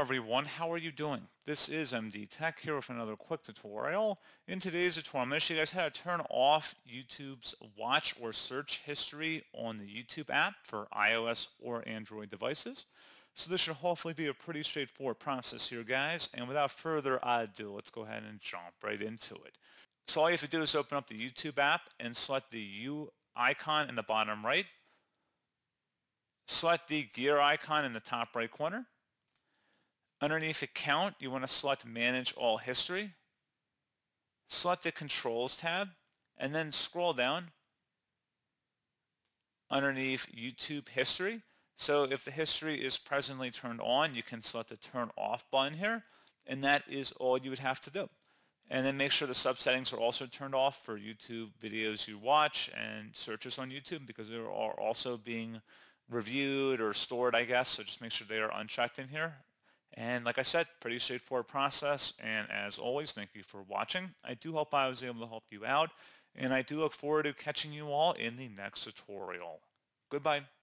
Everyone, how are you doing? This is MD Tech here with another quick tutorial. In today's tutorial, I'm going to show you guys how to turn off YouTube's watch or search history on the YouTube app for iOS or Android devices. So this should hopefully be a pretty straightforward process here guys, and without further ado, let's go ahead and jump right into it. So all you have to do is open up the YouTube app and select the You icon in the bottom right. Select the gear icon in the top right corner Underneath Account, you want to select Manage All History. Select the Controls tab, and then scroll down underneath YouTube History. So if the history is presently turned on, you can select the Turn Off button here, and that is all you would have to do. And then make sure the subsettings are also turned off for YouTube videos you watch and searches on YouTube because they are also being reviewed or stored, I guess. So just make sure they are unchecked in here. And like I said, pretty straightforward process. And as always, thank you for watching. I do hope I was able to help you out. And I do look forward to catching you all in the next tutorial. Goodbye.